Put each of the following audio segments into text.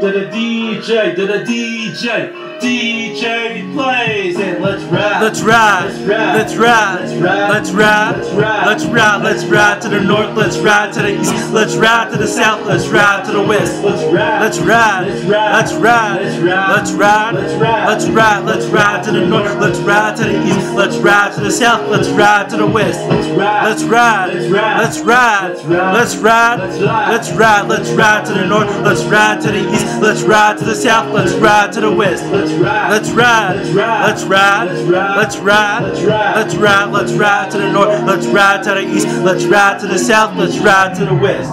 to the DJ, the DJ. DJ plays and let's ride. Let's ride. Let's ride. Let's ride. Let's ride. Let's ride to the north. Let's ride to the east. Let's ride to the south. Let's ride to the west. Let's ride. Let's ride. Let's ride. Let's ride. Let's ride. Let's ride to the north. Let's ride to the east. Let's ride to the south. Let's ride to the west. Let's ride. Let's ride. Let's ride. Let's ride. Let's ride to the north. Let's ride to the east. Let's ride to the south. Let's ride to the west. Let's ride. Let's ride. Let's ride. Let's ride. Let's ride let's ride to the north. Let's ride to the east. Let's ride to the south. Let's ride to the west.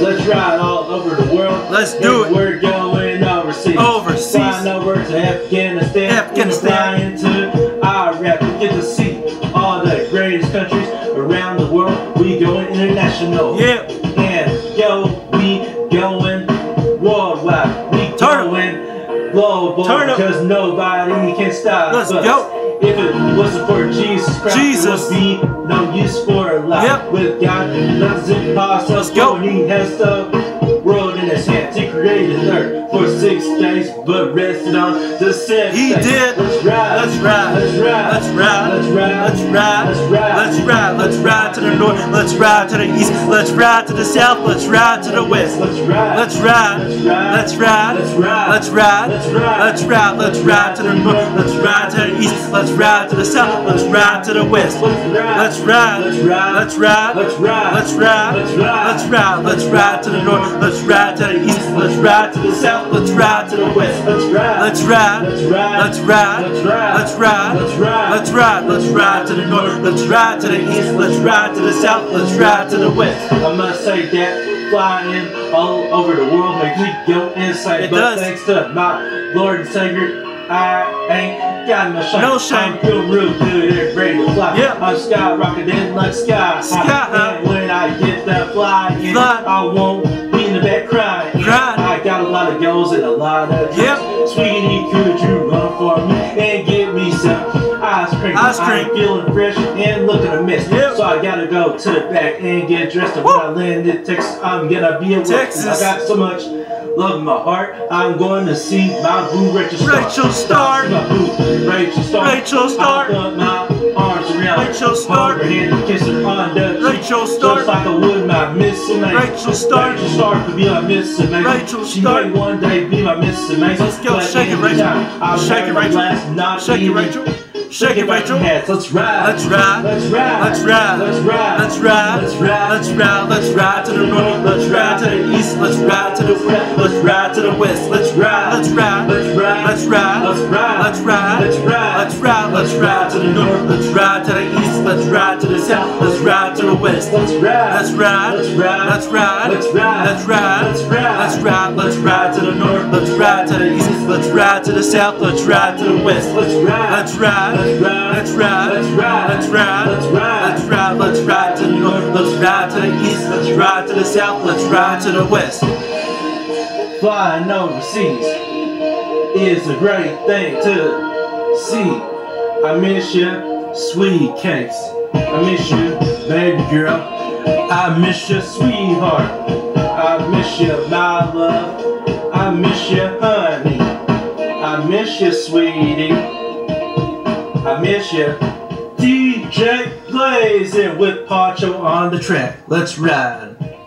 Let's ride all over the world. Let's do it. We're going overseas. Overseas. Flying over to Afghanistan. Afghanistan. We're flying to Iraq. We get to see all the greatest countries around the world. We going international. Yeah. And yo, we going worldwide global. Because nobody can stop Let's us. go. If it wasn't for Jesus Christ, Jesus. it would be no use for life. Yep. With God, nothing's impossible. Let's go. He has the world in his hands. He created earth for six days, but rested on the seventh He did. Let's ride. Let's ride. Let's ride. Let's ride. Let's ride. Let's ride. Let's ride. Let's ride. Let's ride to the north. Let's ride to the east. Let's ride to the south. Let's ride to the west. Let's ride. Let's ride. Let's ride. Let's ride. Let's ride. Let's ride. Let's ride. Let's ride. Let's ride to the north. Let's ride to the east. Let's ride to the south. Let's ride to the west. Let's ride. Let's ride. Let's ride. Let's ride. Let's ride. Let's ride. Let's ride. Let's ride. Let's ride to the north. Let's ride to the east. Let's ride to the south. Let's ride to the west. Let's ride. Let's ride. Let's ride. Let's ride. Let's ride. Let's ride to the north. Let's ride to the east. Let's ride to the south. Let's ride to the west. I must say that flying all over the world makes me go insane. But does. thanks to my Lord and Savior, I ain't got no shame. No shame. I'm feel real good and ready to fly. Yep. I'm skyrocketing like sky. Sky. And when I get that fly, fly. I won't be in the back crying. Crying goals and a lot of dreams. Yep. Sweetie, could you run for me and get me some ice cream? Ice cream. I'm feeling fresh and looking a mess. Yep. So I gotta go to the back and get dressed. And when I land in Texas, I'm gonna be a Texas. I got so much love in my heart. I'm going to see my boo Rachel Star. Rachel Starr. See My boo Rachel Star. Rachel put my arms around Rachel hold her hand and kiss her on the. Rachel Starr. Just like I would my Miss Amazing. Rachel Starr. Rachel Starr could be my Miss Amazing. Rachel she Starr. may one day be my Miss Amazing. Let's go. Shake it, Rachel. I'll Shake it, Rachel. Shake it, Rachel. Shake it, Rachel. Hats. Let's ride. Let's ride. Let's ride. Let's ride. Let's ride. Let's ride. Let's ride. Let's ride. Let's ride to the north. Let's ride to the east. Let's ride to the west. Let's ride to the west. Let's ride. Let's ride. Let's ride. Let's ride. Let's ride. Let's ride. Let's ride. Let's ride. Let's ride to the north. Let's ride to the east. Let's ride to the south. Let's ride to the west. Let's ride. Let's ride. Let's ride. Let's ride. Let's ride. Let's ride. Let's ride. Let's ride. Let's ride to the north. Let's ride to the east. Let's ride to the south, let's ride to the west. Let's ride, let's ride, let's ride, let's ride, let's ride, let's ride, let's ride, to the north, let's ride to the east, let's ride to the south, let's ride to the west. Flying overseas is a great thing to see. I miss you, sweet cakes. I miss you, baby girl. I miss you, sweetheart. I miss you, my love. I miss you, honey. I miss you, sweetie. I miss you. DJ Blazin with Poncho on the track. Let's ride.